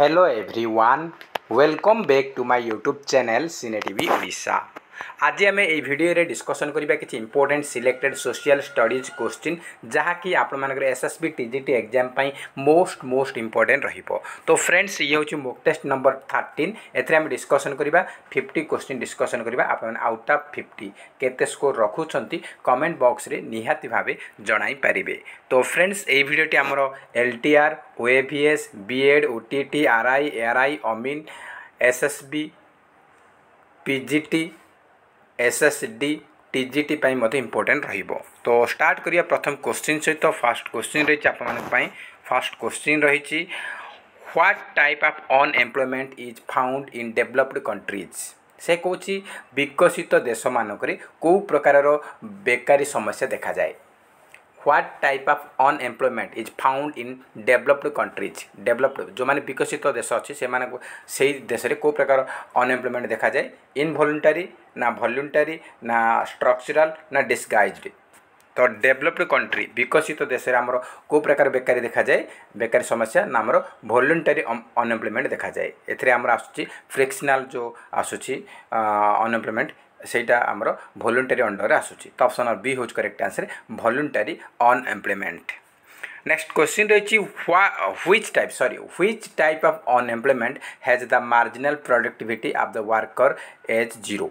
hello everyone welcome back to my youtube channel cine tv Lisa. আজি আমি এই ভিডিওরে discussion করা কিছু important selected social studies question যা কি আপনার SSB TGT exam most most important রহব তো ফ্রেন্ডস ইয়ে হচ্ছে মোক টেস্ট নম্বর থার্টিন এতে আমি ডিসকসন করা ফিফটি কোশ্চিন ডিসকসন করা আপনার আউট অফ ফিফটি কেতে স্কোর রখুচার কমেন্ট বক্সরে নিহতি ভাবে জনাই পারিবে তো ফ্রেন্ডস এই ভিডিওটি আমার LTR OAVS BEd OTT RI ARI অমিন SSB PGT S S D T G T important रो स्टार्ट करा प्रथम क्वेश्चन सहित फास्ट क्वेश्चन रही आप फास्ट क्वेश्चन रही what type of unemployment is found in developed countries से कौच विकसित देश मानक कौ प्रकार बेकारी समस्या देखा जाए what type of unemployment is found in developed countries developed যে বিকশিত দেশ অছে সে সেই দেশে কেউ প্রকার অনএমপ্লয়মেন্ট দেখা যায় ইনভলুন্টারি না ভলুন্টারি না স্ট্রকচরাল না ডিসগাইজড তো ডেভেলপড কন্ট্রি বিকশিত দেশে আমার কেউ প্রকার বেকারি দেখা যায় বেকারি সমস্যা না আমার ভলুন্টারি অনএমপ্লয়মেন্ট দেখা যায় এতে আমার আসুচি ফ্রিকশনাল যে আসুচি অনএমপ্লয়মেন্ট ସେଇଟା ଆମର ଭଲୁଣ୍ଟାରୀ ଅଣ୍ଡରରେ ଆସୁଛି ତ ଅପସନ୍ ବି ହେଉଛି correct answer voluntary unemployment next question ରହିଛି which type sorry which type of unemployment has the marginal productivity of the worker as zero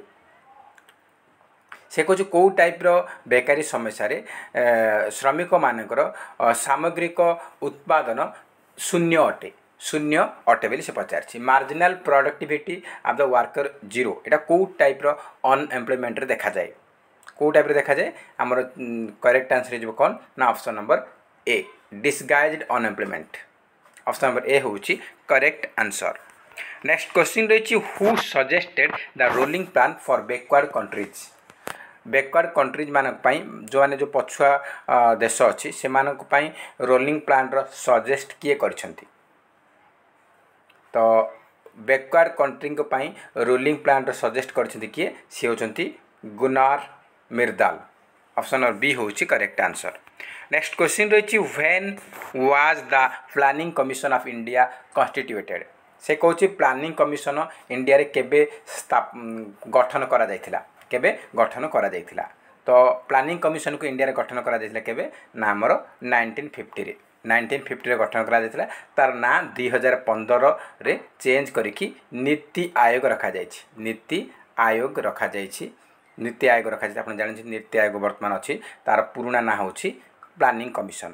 ସେ କହୁଛି କେଉଁ ଟାଇପ୍ର ବେକାରୀ ସମସ୍ୟାରେ ଶ୍ରମିକମାନଙ୍କର ସାମଗ୍ରିକ ଉତ୍ପାଦନ ଶୂନ୍ୟ ଅଟେ শূন্য অটে বলে সে পচারছি marginal productivity of the worker zero এটা কেউ টাইপ্র অনএমপ্লয়মেন্টরে দেখা যায় কেউ টাইপ্রে দেখা যায় আমার করেক্ট আনসর হয়ে কন না option number A disguised unemployment option number A হচ্ছে করেক্ট আনসর নেক্সট কোশ্চিন রয়েছে who suggested the rolling plan for backward countries backward କଣ୍ଟ୍ରିଜମାନଙ୍କ ପାଇଁ ଯେଉଁମାନେ ଯେଉଁ ପଛୁଆ ଦେଶ ଅଛି ସେମାନଙ୍କ ପାଇଁ ରୋଲିଂ ପ୍ଲାନ୍ର ସଜେଷ୍ଟ କିଏ କରିଛନ୍ତି ତ ବ୍ୟାକ୍ୱାର୍ଡ଼ କଣ୍ଟ୍ରିଙ୍କ ପାଇଁ ରୁଲିଂ ପ୍ଲାନ୍ର ସଜେଷ୍ଟ କରିଛନ୍ତି କିଏ ସେ ହେଉଛନ୍ତି ଗୁନାର ମିର୍ଦାଲ ଅପସନ୍ ନମ୍ବର ବି ହେଉଛି କରେକ୍ଟ ଆନ୍ସର ନେକ୍ସଟ କ୍ୱେଶ୍ଚିନ୍ ରହିଛି when was the planning commission of India constituted ସେ କହୁଛି ପ୍ଲାନିଂ କମିଶନ ଇଣ୍ଡିଆରେ କେବେ ଗଠନ କରାଯାଇଥିଲା କେବେ ଗଠନ କରାଯାଇଥିଲା ତ ପ୍ଲାନିଂ କମିଶନକୁ ଇଣ୍ଡିଆରେ ଗଠନ କରାଯାଇଥିଲା କେବେ ନା ଆମର ନାଇନଟିନ୍ ଫିଫ୍ଟିରେ নাইনটিন ফিফটিরে গঠন করা তার না দুই হাজার পনেরে চেঞ্জ করিকি নীতি আয়োগ রখাযাই নীতি আয়োগ রখাযাই নীতি আয়োগ রখাযাই আপনার জাঁচ নীতি আয়োগ বর্তমান অছি তার পুরোনা না হচ্ছে প্ল্যানিং কমিশন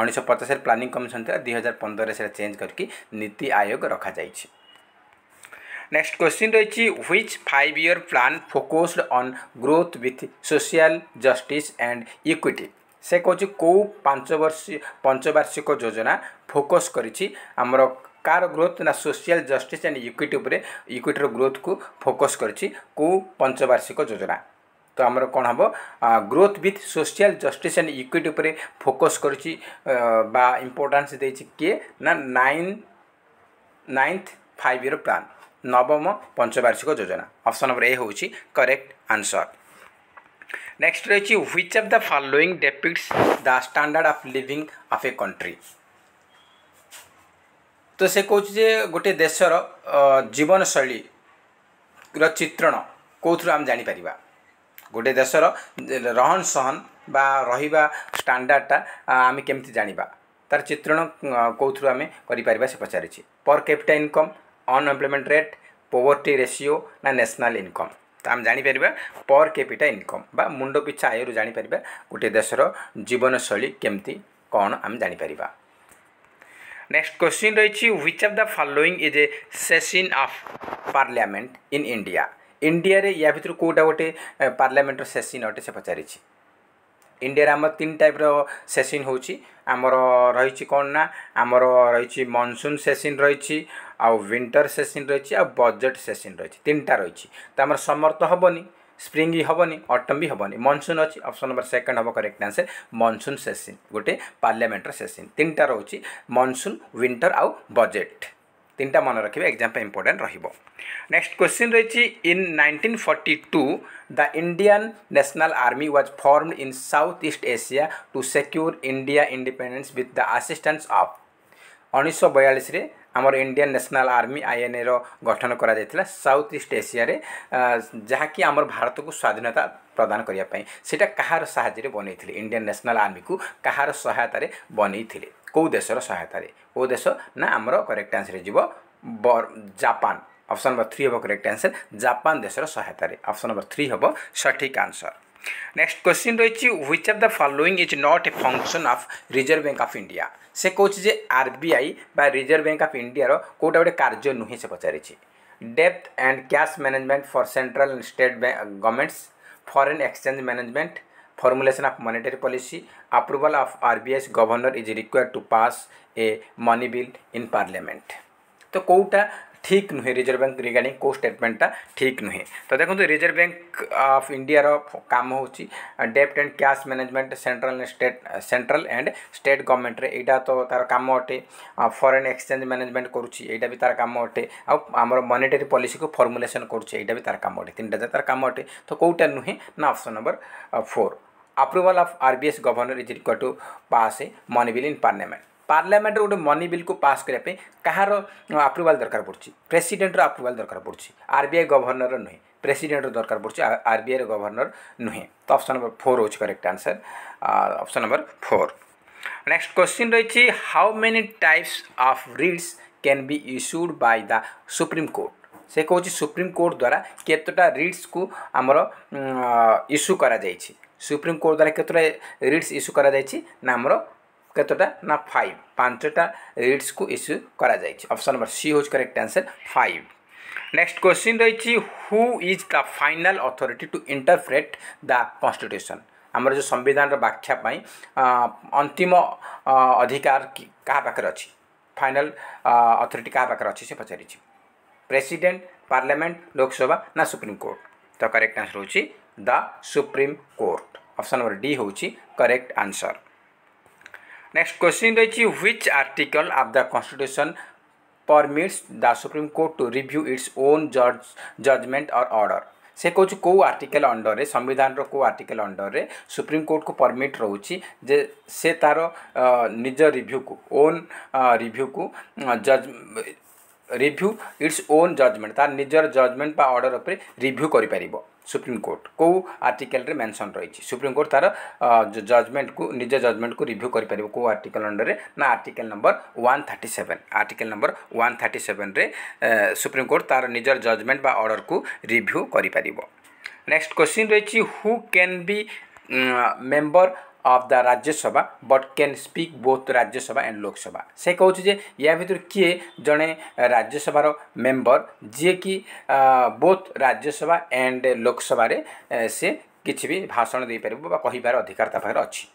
ଉଣେଇଶହ ପଚାଶରେ ପ୍ଲାନିଂ କମିଶନ ଥିଲା ଦୁଇ ହଜାର ପନ୍ଦରରେ ସେଇଟା ଚେଞ୍ଜ କରିକି ନୀତି ଆୟୋଗ ରଖାଯାଇଛି ନେକ୍ସଟ କ୍ୱେଶ୍ଚିନ୍ ରହିଛି which five year plan focused on growth with social justice and equity ସେ କହୁଛି କେଉଁ ପାଞ୍ଚବର୍ଷୀ ପଞ୍ଚବାର୍ଷିକ ଯୋଜନା ଫୋକସ୍ କରିଛି ଆମର କାହାର ଗ୍ରୋଥ୍ ନା ସୋସିଆଲ୍ ଜଷ୍ଟିସ୍ ଆଣ୍ଡ ଇକ୍ୱିଟି ଉପରେ ଇକ୍ୱିଟିର ଗ୍ରୋଥ୍କୁ ଫୋକସ୍ କରିଛି କେଉଁ ପଞ୍ଚବାର୍ଷିକ ଯୋଜନା ତ ଆମର କ'ଣ ହେବ growth with social justice and equity ଉପରେ ଫୋକସ୍ କରିଛି ବା ଇମ୍ପୋର୍ଟାନ୍ସ ଦେଇଛି କିଏ ନା nine ninth five year plan ନବମ ପଞ୍ଚବାର୍ଷିକ ଯୋଜନା ଅପସନ୍ ନମ୍ବର ଏ ହେଉଛି କରେକ୍ଟ ଆନ୍ସର୍ নেক্সট রয়েছে which of the following depicts the standard of living of a country ତ ସେ କହୁଛି ଯେ ଗୋଟିଏ ଦେଶର ଜୀବନଶୈଳୀର ଚିତ୍ରଣ କେଉଁଥିରୁ ଆମେ ଜାଣିପାରିବା ଗୋଟିଏ ଦେଶର ରହନ ସହନ ବା ରହିବା ଷ୍ଟାଣ୍ଡାର୍ଡ଼ଟା ଆମେ କେମିତି ଜାଣିବା ତାର ଚିତ୍ରଣ କେଉଁଥିରୁ ଆମେ କରିପାରିବା ସେ ପଚାରିଛି per capita income unemployment rate poverty ratio ନା ନ୍ୟାସନାଲ୍ ଇନକମ୍ ଆମେ ଜାଣିପାରିବା ପର୍ କେପିଟା ଇନକମ୍ ବା ମୁଣ୍ଡ ପିଛା ଆୟରୁ ଜାଣିପାରିବା ଗୋଟିଏ ଦେଶର ଜୀବନଶୈଳୀ କେମିତି କ'ଣ ଆମେ ଜାଣିପାରିବା ନେକ୍ସଟ କ୍ୱେଶ୍ଚିନ୍ ରହିଛି which of the following is a session of parliament in India ଇଣ୍ଡିଆରେ ୟା ଭିତରୁ କେଉଁଟା ଗୋଟେ ପାର୍ଲାମେଣ୍ଟର ସେସିନ୍ ଅଟେ ସେ ପଚାରିଛି ଇଣ୍ଡିଆରେ ଆମର ତିନି ଟାଇପ୍ର ସେସିନ୍ ହେଉଛି ଆମର ରହିଛି କ'ଣ ନା ଆମର ରହିଛି ମନସୁନ୍ ସେସିନ୍ ରହିଛି ଆଉ ୱିଣ୍ଟର ସେସିନ୍ ରହିଛି ଆଉ ବଜେଟ୍ ସେସିନ୍ ରହିଛି ତିନିଟା ରହିଛି ତ ଆମର ସମର ତ ହେବନି ସ୍ପ୍ରିଙ୍ଗ ବି ହେବନି ଅଟମ୍ ବି ହେବନି ମନସୁନ୍ ଅଛି ଅପସନ୍ ନମ୍ବର ସେକେଣ୍ଡ ହେବ କରେକ୍ଟ ଆନ୍ସର ମନସୁନ୍ ସେସିନ୍ ଗୋଟେ ପାର୍ଲିଆମେଣ୍ଟର ସେସିନ୍ ତିନିଟା ରହୁଛି ମନସୁନ୍ ୱିଣ୍ଟର ଆଉ ବଜେଟ୍ তিনটা মনে রাখবে এক্সাম পাই ইম্পর্টাট রহব নেক্সট কোশ্চিন রয়েছে in nineteen forty two the Indian national army was formed in south east Asia to secure India independence with the assistance of ଉଣେଇଶହ ବୟାଳିଶରେ ଆମର ଇଣ୍ଡିଆନ୍ ନ୍ୟାସନାଲ୍ ଆର୍ମି ଆଇଏନ୍ଏର ଗଠନ କରାଯାଇଥିଲା ସାଉଥ୍ ଇଷ୍ଟ ଏସିଆରେ ଯାହାକି ଆମର ଭାରତକୁ ସ୍ୱାଧୀନତା ପ୍ରଦାନ କରିବା ପାଇଁ ସେଇଟା କାହାର ସାହାଯ୍ୟରେ ବନେଇଥିଲେ ଇଣ୍ଡିଆନ୍ ନ୍ୟାସନାଲ୍ ଆର୍ମିକୁ କାହାର ସହାୟତାରେ ବନେଇଥିଲେ କେଉଁ ଦେଶର ସହାୟତାରେ କେଉଁ ଦେଶ ନା ଆମର କରେକ୍ଟ ଆନ୍ସର ହେଇଯିବ ଜାପାନ অপশন নম্বর থ্রি হব করেক্ট আনসর জাপান দেশের সহায়তার অপশন নম্বর থ্রি হব সঠিক আনসর নেক্সট কোশ্চিন রয়েছে which of the following is not a function of reserve bank of India সে কৌছে যে আরবিআই বা রিজর্ভ ব্যাঙ্ক অফ ইন্ডিয়ার কোটা গোটে কার্য নুহে সে পচারিছে ডেপ্থ and cash management for central and state governments foreign exchange management formulation of monetary policy, approval of RBI's governor is required to pass a money bill in parliament. তো কোউটা ଠିକ୍ ନୁହେଁ ରିଜର୍ଭ ବ୍ୟାଙ୍କ ରିଗାର୍ଡ଼ିଂ କେଉଁ ଷ୍ଟେଟମେଣ୍ଟଟା ଠିକ୍ ନୁହେଁ ତ ଦେଖନ୍ତୁ reserve bank of ଇଣ୍ଡିଆର କାମ ହେଉଛି ଡେପ୍ଟ and cash management central state central and state ଗଭର୍ଣ୍ଣମେଣ୍ଟରେ ଏଇଟା ତ ତା'ର କାମ ଅଟେ ଫରେନ୍ ଏକ୍ସଚେଞ୍ଜ ମ୍ୟାନେଜମେଣ୍ଟ କରୁଛି ଏଇଟା ବି ତା'ର କାମ ଅଟେ ଆଉ ଆମର ମନିଟାରୀ ପଲିସିକୁ ଫର୍ମୁଲେସନ୍ କରୁଛି ଏଇଟା ବି ତା'ର କାମ ଅଟେ ତିନିଟା ଯାକ ତା'ର କାମ ଅଟେ ତ କେଉଁଟା ନୁହେଁ ନା option number four approval of RBS governor is required to pass a money bill in parliament. ପାର୍ଲାମେଣ୍ଟରେ ଗୋଟେ ମନି ବିଲ୍କୁ ପାସ୍ କରିବା ପାଇଁ କାହାର ଆପ୍ରୁଭାଲ୍ ଦରକାର ପଡ଼ୁଛି ପ୍ରେସିଡେଣ୍ଟର ଆପ୍ରୁଭାଲ୍ ଦରକାର ପଡ଼ୁଛି ଆର୍ ବି ଆଇ ଗଭର୍ଣ୍ଣରର ନୁହେଁ ପ୍ରେସିଡେଣ୍ଟର ଦରକାର ପଡ଼ୁଛି ଆର୍ ବି ଆଇର ଗଭର୍ଣ୍ଣର ନୁହେଁ ତ ଅପସନ୍ ନମ୍ବର ଫୋର୍ ହେଉଛି correct answer option number four next question ରହିଛି how many types of writs can be issued by the supreme court ସେ କହୁଛି ସୁପ୍ରିମ୍ କୋର୍ଟ ଦ୍ୱାରା କେତେଟା ରିଡ୍ସକୁ ଆମର ଇସ୍ୟୁ କରାଯାଇଛି ସୁପ୍ରିମ୍ କୋର୍ଟ ଦ୍ୱାରା କେତେଟା ରିଡ୍ସ ଇସ୍ୟୁ କରାଯାଇଛି ନା ଆମର কতটা না ফাইভ পাঁচটা রিডসু ইস্যু করা যাই অপশন নম্বর সি হচ্ছে correct answer five next question রয়েছে who is the final authority to interpret the constitution ଆମର ଯେଉଁ ସମ୍ବିଧାନର ବ୍ୟାଖ୍ୟା ପାଇଁ ଅନ୍ତିମ ଅଧିକାର କାହା ପାଖରେ ଅଛି ଫାଇନାଲ ଅଥରିଟି କାହା ପାଖରେ ଅଛି ସେ ପଚାରିଛି ପ୍ରେସିଡେଣ୍ଟ ପାର୍ଲାମେଣ୍ଟ ଲୋକସଭା ନା ସୁପ୍ରିମକୋର୍ଟ ତ କରେକ୍ଟ ଆନ୍ସର ହେଉଛି the Supreme Court option number D ହେଉଛି କରେକ୍ଟ ଆନ୍ସର নেক্সট কোশ্চিন রয়েছে which article of the constitution permits the Supreme Court to review its own জজ জজমেন্ট অর অর্ডর সে କହୁଛି କେଉଁ ଆର୍ଟିକେଲ୍ ଅଣ୍ଡରରେ ସମ୍ବିଧାନର କେଉଁ ଆର୍ଟିକେଲ୍ ଅଣ୍ଡରରେ ସୁପ୍ରିମକୋର୍ଟକୁ ପରମିଟ୍ ରହୁଛି ଯେ ସେ ତା'ର ନିଜ ରିଭ୍ୟୁକୁ ଓନ୍ ରିଭ୍ୟୁକୁ ଜଜ୍ ରିଭ୍ୟୁ ଇଟ୍ସ ଓନ୍ ଜଜମେଣ୍ଟ ତା'ର ନିଜର ଜଜମେଣ୍ଟ ବା ଅର୍ଡ଼ର ଉପରେ ରିଭ୍ୟୁ କରିପାରିବ ସୁପ୍ରିମକୋର୍ଟ କେଉଁ ଆର୍ଟିକାଲରେ ମେନସନ୍ ରହିଛି ସୁପ୍ରିମକୋର୍ଟ ତା'ର ଜଜମେଣ୍ଟକୁ ନିଜ ଜଜମେଣ୍ଟକୁ ରିଭ୍ୟୁ କରିପାରିବ କେଉଁ ଆର୍ଟିକାଲ ଅଣ୍ଡରରେ ନା article number one thirty seven article number one thirty ସେଭେନ୍ରେ supreme court ତା'ର ନିଜର ଜଜମେଣ୍ଟ ବା ଅର୍ଡ଼ରକୁ ରିଭ୍ୟୁ କରିପାରିବ ନେକ୍ସଟ କ୍ୱେଶ୍ଚିନ୍ ରହିଛି ହୁ can be member of the Rajya Sabha but can can both Rajya Sabha and Lok Sabha से कहूँ जे या भितर किए जड़े राज्यसभा मेम्बर जी कि बोथ राज्यसभा एंड लोकसभा से किसी भी भाषण दे पार कहार अधिकार अच्छी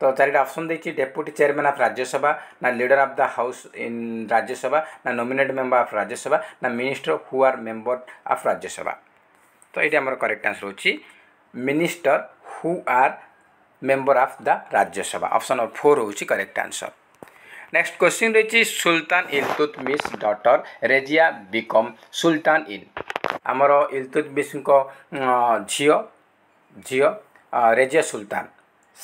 तो चार ऑप्शन देखिए डेप्यूटी चेयरमैन ऑफ राज्यसभा ना leader of the house in Rajya Sabha ना नॉमिनेट मेंबर ऑफ राज्यसभा ना minister who are member of Rajya Sabha तो ये आम करेक्ट आंसर हो minister who are member of the Rajya Sabha option number four হচ্ছে করেক্ট আনসর নেক্সট কোশ্চিন রয়েছে sultan Iltutmish daughter Razia become sultan in আমার ইলতুতমিসଙ୍କ ঝিও ঝিও রেজিয়া সুলতান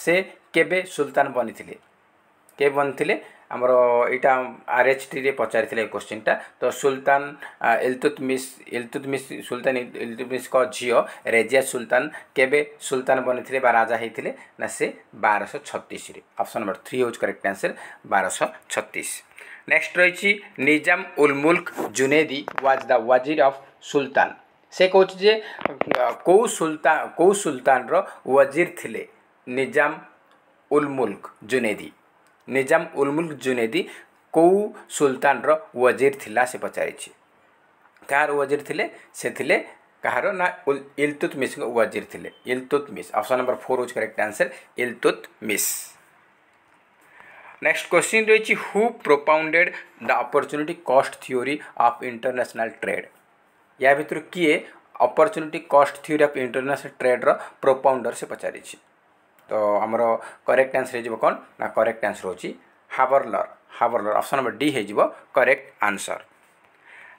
সে কেবে সুলতান বনিলে কে বনিলে ଆମର ଏଇଟା ଆର୍ ଏଚ୍ ଟିରେ ପଚାରିଥିଲେ ଏ କୋଶ୍ଚିନ୍ଟା ତ ସୁଲତାନ ଇଲତୁତମିସ୍ ଇଲତୁତମିସ୍ ସୁଲତାନ ଇଲତୁତମିସ୍ଙ୍କ ଝିଅ ରେଜିଆ ସୁଲତାନ କେବେ ସୁଲତାନ ବନିଥିଲେ ବା ରାଜା ହେଇଥିଲେ ନା ସେ ବାରଶହ ଛତିଶରେ ଅପସନ୍ ନମ୍ବର ଥ୍ରୀ ହେଉଛି କରେକ୍ଟ ଆନ୍ସର୍ ବାରଶହ ଛତିଶ ନେକ୍ସଟ ରହିଛି Nizam ul Mulk Junaidi was the wazir of sultan ସେ କହୁଛି ଯେ କେଉଁ ସୁଲତା କେଉଁ ସୁଲତାନର ୱାଜିର୍ ଥିଲେ ନିଜାମ ଉଲ୍ ମୁଲ୍କ ଜୁନେଦି निजाम उलमुल जुनेदी कौ सुलतान रजीर थी से पचार वजीर थे से थिले कहार ना इलतुतमिस वजीर थे इलतुतमिस अपसन नंबर फोर हूँ correct answer Iltutmish next question रही who propounded the opportunity cost theory of international trade या भितर किए opportunity cost theory of international ट्रेड्र प्रोपाउंडर से पचारिश ତ ଆମର କରେକ୍ଟ ଆନ୍ସର ହେଇଯିବ କ'ଣ ନା କରେକ୍ଟ ଆନ୍ସର ହେଉଛି Haberler Haberler option number D ହେଇଯିବ କରେକ୍ଟ ଆନ୍ସର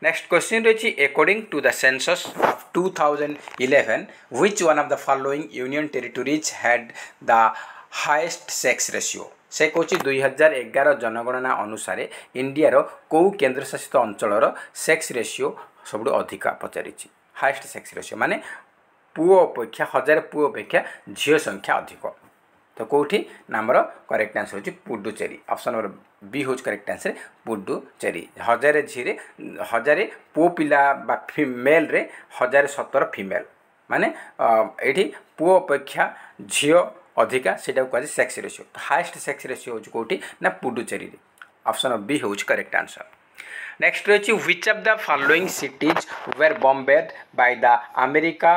ନେକ୍ସଟ କ୍ୱେଶ୍ଚିନ୍ ରହିଛି according to the census of two thousand eleven which one of the following union territories had the highest sex ratio ସେ କହୁଛି ଦୁଇହଜାର ଏଗାର ଜନଗଣନା ଅନୁସାରେ ଇଣ୍ଡିଆର କେଉଁ କେନ୍ଦ୍ରଶାସିତ ଅଞ୍ଚଳର ସେକ୍ସ ରେସିଓ ସବୁଠୁ ଅଧିକା ପଚାରିଛି ହାଏଷ୍ଟ ସେକ୍ସ ରେସିଓ ମାନେ ପୁଅ ଅପେକ୍ଷା ହଜାରେ ପୁଅ ଅପେକ୍ଷା ଝିଅ ସଂଖ୍ୟା ଅଧିକ ତ କେଉଁଠି ନା ଆମର କରେକ୍ଟ ଆନ୍ସର ହେଉଛି ପୁଡୁଚେରୀ ଅପସନ୍ ନମ୍ବର ବି ହେଉଛି କରେକ୍ଟ ଆନ୍ସର ପୁଡୁଚେରୀ ହଜାରେ ଝିଅରେ ହଜାରେ ପୁଅ ପିଲା ବା ଫିମେଲରେ ହଜାରେ ସତର ଫିମେଲ ମାନେ ଏଇଠି ପୁଅ ଅପେକ୍ଷା ଝିଅ ଅଧିକା ସେଇଟାକୁ କୁହାଯାଏ sex ratio highest sex ratio ହେଉଛି କେଉଁଠି ନା ପୁଡୁଚେରୀରେ ଅପସନ୍ ବି ହେଉଛି କରେକ୍ଟ ଆନ୍ସର नेक्स्ट रही which of the following cities were bombed by the America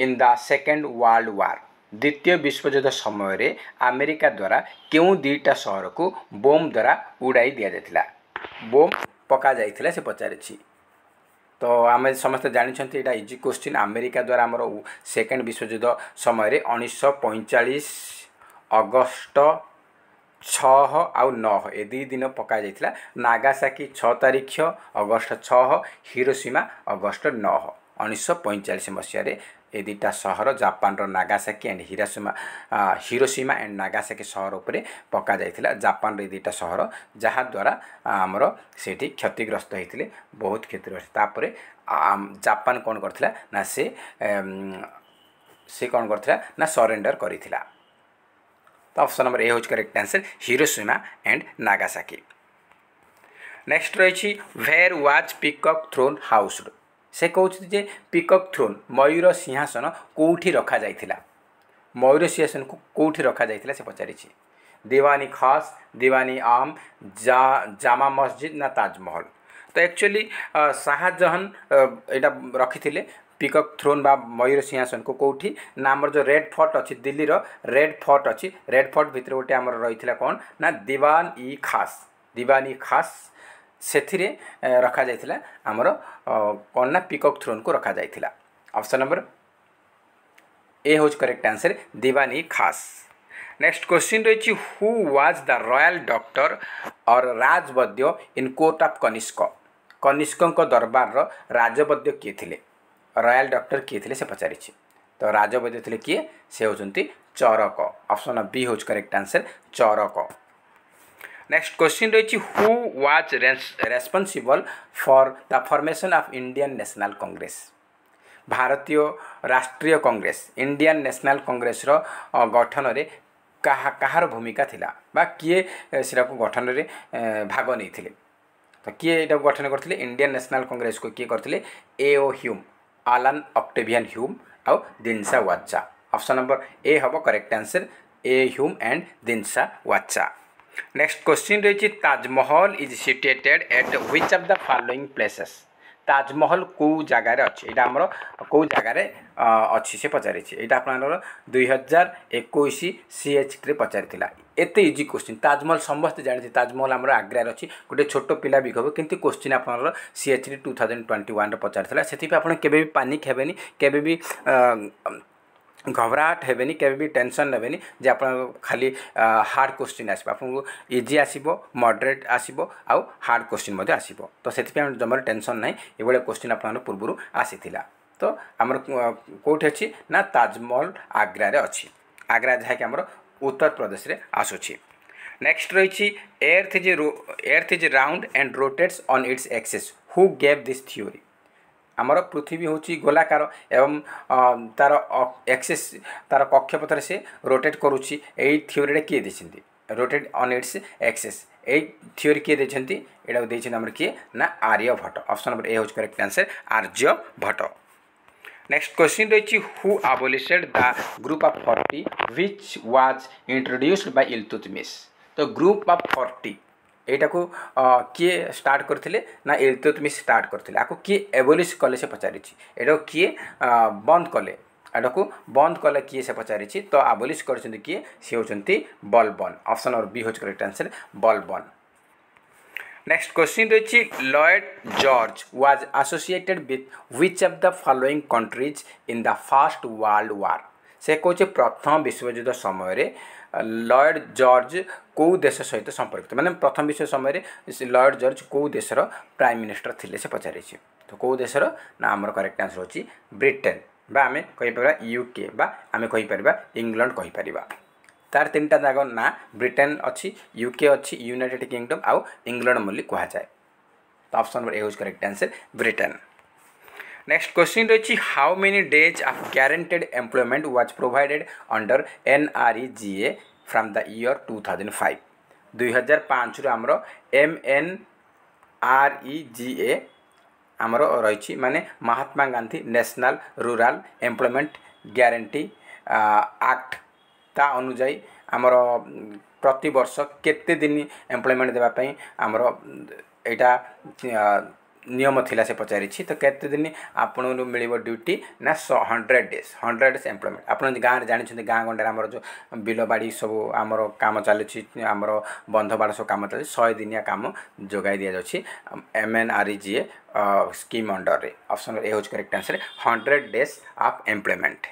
in the second world war द्वितीय विश्वयुद्ध समय आमेरिक सहरको बोम द्वारा उडाइ दि बोम्ब पका पचारिच आमे समे जानेटा इजि अमेरिका द्वारा अब सेकेन्ड विश्वयुद्ध समय उन्स पैँचास अगस्त छ नुई दिन पका नागासाकी छ तारिख अगस्ट हिरोसीमा अगस्ट अगस्त नै पैँचालिस मसहार ଏ ଦୁଇଟା ସହର ଜାପାନର Nagasaki and Hiroshima Hiroshima and Nagasaki ସହର ଉପରେ ପକାଯାଇଥିଲା ଜାପାନର ଏ ଦୁଇଟା ସହର ଯାହାଦ୍ୱାରା ଆମର ସେଇଠି କ୍ଷତିଗ୍ରସ୍ତ ହେଇଥିଲେ ବହୁତ କ୍ଷତିଗ୍ରସ୍ତ ତାପରେ ଜାପାନ କ'ଣ କରିଥିଲା ନା ସେ ସେ କ'ଣ କରିଥିଲା ନା ସରେଣ୍ଡର କରିଥିଲା ତ ଅପସନ୍ ନମ୍ବର ଏ ହେଉଛି correct answer Hiroshima and Nagasaki next ରହିଛି where was peacock throne housed ସେ କହୁଛନ୍ତି ଯେ ପିକକ୍ ଥ୍ରୋନ୍ ମୟୂର ସିଂହାସନ କେଉଁଠି ରଖାଯାଇଥିଲା ମୟୂର ସିଂହାସନକୁ କେଉଁଠି ରଖାଯାଇଥିଲା ସେ ପଚାରିଛି ଦିୱାନୀ ଖାସ୍ ଦିୱାନୀ ଆମ୍ ଜା ଜାମା ମସଜିଦ୍ ନା ତାଜମହଲ ତ ଆକ୍ଚୁଆଲି ଶାହାଜହାନ ଏଇଟା ରଖିଥିଲେ ପିକକ୍ ଥ୍ରୋନ୍ ବା ମୟୂର ସିଂହାସନକୁ କେଉଁଠି ନା ଆମର ଯେଉଁ ରେଡ଼୍ ଫର୍ଟ ଅଛି ଦିଲ୍ଲୀର ରେଡ଼୍ ଫର୍ଟ ଅଛି ରେଡ଼୍ ଫର୍ଟ ଭିତରେ ଗୋଟେ ଆମର ରହିଥିଲା କ'ଣ ନା ଦିୱାନ ଇ ଖାସ୍ ଦିୱାନ ଇ ଖାସ୍ ସେଥିରେ ରଖାଯାଇଥିଲା ଆମର କନା ନା ପିକକ୍ ଥ୍ରୋନ୍କୁ ରଖାଯାଇଥିଲା ଅପସନ୍ ନମ୍ବର ଏ ହେଉଛି କରେକ୍ଟ ଆନ୍ସର ଦିବାନୀ ଖାସ୍ ନେକ୍ସଟ କ୍ୱେଶ୍ଚିନ୍ ରହିଛି who was the royal doctor or ରାଜବୈଦ୍ୟ ଇନ୍ କୋର୍ଟ ଅଫ୍ କନିଷ୍କ କନିଷ୍କଙ୍କ ଦରବାରର ରାଜବୈଦ୍ୟ କିଏ ଥିଲେ ରୟାଲ ଡକ୍ଟର କିଏ ଥିଲେ ସେ ପଚାରିଛି ତ ରାଜବୈଦ୍ୟ ଥିଲେ କିଏ ସେ ହେଉଛନ୍ତି ଚରକ ଅପସନ୍ ବି ହେଉଛି correct answer Charaka next question রয়েছে who was responsible for the formation of Indian National Congress ଭାରତୀୟ ରାଷ୍ଟ୍ରୀୟ କଂଗ୍ରେସ ଇଣ୍ଡିଆନ୍ ନ୍ୟାସନାଲ୍ କଂଗ୍ରେସର ଗଠନରେ କାହା କାହାର ଭୂମିକା ଥିଲା ବା କିଏ ସେଟାକୁ ଗଠନରେ ଭାଗ ନେଇଥିଲେ ତ କିଏ ଏଇଟାକୁ ଗଠନ କରିଥିଲେ ଇଣ୍ଡିଆନ୍ ନ୍ୟାସନାଲ୍ କଂଗ୍ରେସକୁ କିଏ କରିଥିଲେ A O Hume Allan Octavian Hume ଆଉ Dinshaw Wacha option number A ହେବ correct answer A Hume and Dinshaw Wacha next question রয়েছে Taj Mahal is situated at which of the following places Taj Mahal কেউ জায়গায় অছি এটা আমার কেউ জায়গায় অছি সে পচারিছে এটা আপনার দুই হাজার একুশ সিএচরে পচারি এতে ইজি কোশ্চিন তাজমহল সমস্তে জাঁচি তাজমহল আমার আগ্রার অছি গোটে ছোট পিলা বি হব কিন্তু কোশ্চিন আপনার সিএচরি টু থাউজেন্ড টোয়েন্টি ওয়ানরে পচারি সেপাই আপনার কেবে পানিক হবেনি কেবে ଘବରାହଟ ହେବେନି କେବେ ବି ଟେନସନ୍ ନେବେନି ଯେ ଆପଣଙ୍କ ଖାଲି ହାର୍ଡ଼ କୋଶ୍ଚିନ୍ ଆସିବ ଆପଣଙ୍କୁ ଇଜି ଆସିବ ମଡ଼ରେଟ୍ ଆସିବ ଆଉ ହାର୍ଡ଼ କୋଶ୍ଚିନ୍ ମଧ୍ୟ ଆସିବ ତ ସେଥିପାଇଁ ଆମର ଜମାରୁ ଟେନସନ୍ ନାହିଁ ଏଭଳିଆ କୋଶ୍ଚିନ୍ ଆପଣଙ୍କର ପୂର୍ବରୁ ଆସିଥିଲା ତ ଆମର କେଉଁଠି ଅଛି ନା ତାଜମହଲ ଆଗ୍ରାରେ ଅଛି ଆଗ୍ରା ଯାହାକି ଆମର ଉତ୍ତରପ୍ରଦେଶରେ ଆସୁଛି ନେକ୍ସଟ ରହିଛି earth is earth is round and rotates on its axis who gave this theory ଆମର ପୃଥିବୀ ହେଉଛି ଗୋଲାକାର ଏବଂ ତା'ର ଏକ୍ସେସ୍ ତା'ର କକ୍ଷପଥରେ ସେ ରୋଟେଟ୍ କରୁଛି ଏଇ ଥିଓରିଟା କିଏ ଦେଇଛନ୍ତି ରୋଟେଟ୍ ଅନ୍ ଇଟ୍ସ ଏକ୍ସେସ୍ ଏଇ ଥିଓରି କିଏ ଦେଇଛନ୍ତି ଏଇଟାକୁ ଦେଇଛନ୍ତି ଆମର କିଏ ନା ଆର୍ଯ୍ୟଭଟ୍ଟ ଅପସନ୍ ନମ୍ବର ଏ ହେଉଛି correct answer Aryabhata next question ରହିଛି who abolished the group of forty which was introduced by Iltutmish ତ ଗ୍ରୁପ୍ ଅଫ୍ ଫର୍ଟି ଏଇଟାକୁ କିଏ ଷ୍ଟାର୍ଟ କରିଥିଲେ ନା ଇଲତୁତମିଶ ଷ୍ଟାର୍ଟ କରିଥିଲେ ଆକୁ କିଏ ଏବୋଲିସ୍ କଲେ ସେ ପଚାରିଛି ଏଇଟାକୁ କିଏ ବନ୍ଦ କଲେ ଏଇଟାକୁ ବନ୍ଦ କଲେ କିଏ ସେ ପଚାରିଛି ତ ଆବୋଲିସ୍ କରିଛନ୍ତି କିଏ ସେ ହେଉଛନ୍ତି ବଲବନ୍ ଅପସନ୍ ଅର୍ ବି ହେଉଛି correct answer Balban next question ରହିଛି Lloyd George was associated with which of the following countries in the first world war ସେ କହୁଛି ପ୍ରଥମ ବିଶ୍ୱଯୁଦ୍ଧ ସମୟରେ ଲୟଡ଼ ଜର୍ଜ କେଉଁ ଦେଶ ସହିତ ସମ୍ପର୍କିତ ମାନେ ପ୍ରଥମ ବିଶ୍ୱ ସମୟରେ ଲୟଡ଼ ଜର୍ଜ କେଉଁ ଦେଶର ପ୍ରାଇମ୍ ମିନିଷ୍ଟର ଥିଲେ ସେ ପଚାରିଛି ତ କେଉଁ ଦେଶର ନା ଆମର କରେକ୍ଟ ଆନ୍ସର ହେଉଛି ବ୍ରିଟେନ୍ ବା ଆମେ କହିପାରିବା ୟୁକେ ବା ଆମେ କହିପାରିବା ଇଂଲଣ୍ଡ କହିପାରିବା ତାର ତିନିଟା ଯାକ ନାଁ ବ୍ରିଟେନ୍ ଅଛି ୟୁକେ ଅଛି ୟୁନାଇଟେଡ଼ କିଙ୍ଗଡ଼ମ୍ ଆଉ ଇଂଲଣ୍ଡ ବୋଲି କୁହାଯାଏ ତ ଅପସନ୍ ନମ୍ବର ଏ ହେଉଛି correct answer Britain next question রয়েছে how many days of guaranteed employment was provided under NREGA from the year two thousand five ଦୁଇ ହଜାର ପାଞ୍ଚରୁ ଆମର M N R E G A ଆମର ରହିଛି ମାନେ Mahatma Gandhi National Rural Employment Guarantee Act ତା ଅନୁଯାୟୀ ଆମର ପ୍ରତିବର୍ଷ କେତେ ଦିନ ଏମ୍ପ୍ଲୟମେଣ୍ଟ ଦେବା ପାଇଁ ଆମର ଏଇଟା ନିୟମ ଥିଲା ସେ ପଚାରିଛି ତ କେତେ ଦିନ ଆପଣଙ୍କୁ ମିଳିବ ଡ୍ୟୁଟି ନା hundred days hundred days employment ଆପଣ ଗାଁରେ ଜାଣିଛନ୍ତି ଗାଁ ଗଣ୍ଡାରେ ଆମର ଯେଉଁ ବିଲବାଡ଼ି ସବୁ ଆମର କାମ ଚାଲୁଛି ଆମର ବନ୍ଧବାଡ଼ ସବୁ କାମ ଚାଲୁଛି ଶହେ ଦିନିଆ କାମ ଯୋଗାଇ ଦିଆଯାଉଛି ଏମ୍ ଏନ୍ ଆର୍ ଇ ଜିଏ ସ୍କିମ୍ ଅଣ୍ଡରରେ ଅପସନ୍ ଏ ହେଉଛି correct answer hundred days of employment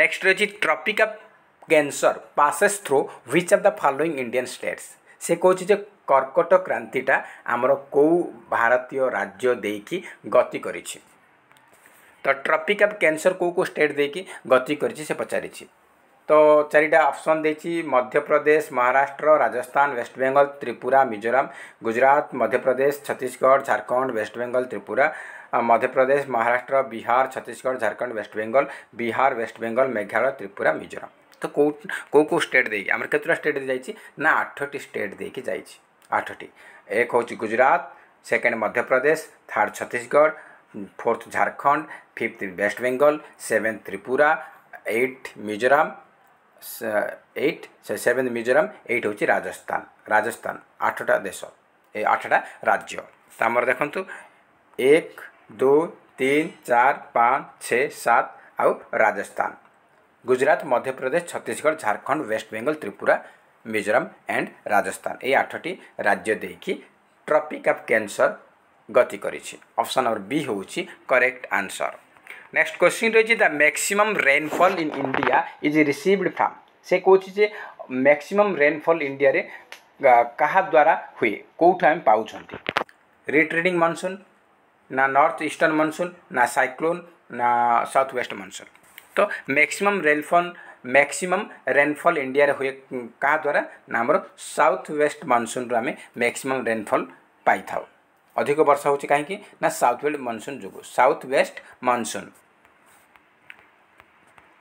next ରହିଛି Tropic of Cancer passes through which of the following Indian states ସେ କହୁଛି ଯେ कर्कट क्रांतिटा आमर कौ भारतीय राज्य दे कि गति कर तो ट्रपिक अफ कैंसर को कौ स्टेट दे कि गति कर तो चारिटा अप्सन मध्यप्रदेश महाराष्ट्र राजस्थान वेस्ट बेंगल त्रिपुरा मिजोराम गुजरात मध्यप्रदेश छत्तीसगढ़ झारखंड वेस्ट बेंगल त्रिपुरा प्रदेश महाराष्ट्र बिहार छत्तीसगढ़ झारखंड वेस्ट बेंगल बिहार वेस्ट बेंगल मेघालय त्रिपुरा मिजोराम तो कौ कौ स्टेट देखिए आम कत स्टेट दे जाइए ना आठटी स्टेट दे कि जाइए ଆଠଟି ଏକ ହେଉଛି Gujarat second Madhya Pradesh third Chhattisgarh fourth Jharkhand fifth West Bengal seventh Tripura eight Mizoram eight seventh Mizoram eight ହେଉଛି ରାଜସ୍ଥାନ ରାଜସ୍ଥାନ ଆଠଟା ଦେଶ ଏ ଆଠଟା ରାଜ୍ୟ ଆମର ଦେଖନ୍ତୁ ଏକ ଦୁଇ ତିନି ଚାରି ପାଞ୍ଚ ଛଅ ସାତ ଆଉ ରାଜସ୍ଥାନ ଗୁଜୁରାଟ ମଧ୍ୟପ୍ରଦେଶ ଛତିଶଗଡ଼ ଝାଡ଼ଖଣ୍ଡ ୱେଷ୍ଟବେଙ୍ଗଲ ତ୍ରିପୁରା মিজোরাম অ্যান্ড রাজস্থান এই আঠটি রাজ্য দেখি ট্রপিক অফ ক্যান্সর গতি করেছে অপশন নম্বর বি হচ্ছে করেক্ট আনসর নেক্সট কোশ্চিন রয়েছে the maximum rainfall in India is received from সে কৌছি যে ম্যাক্সিমম রেনফল ইন্ডিয়ারে কাহা দ্বারা হুয়ে কোউঠু আমি পাউছন্তি রিট্রেডিং মনসুন না নর্থ ইষ্টর্ন মনসুন না সাইক্লোন না সাউথ ওয়েস্ট মনসুন তো maximum rainfall maximum rainfall India हुए क्या द्वारा ना आम साउथ वेस्ट मनसून रु आम मैक्सीम रेनफल पाई अधिक वर्षा हो कहीं साउथ वेस्ट मनसून जो साउथ वेस्ट मनसून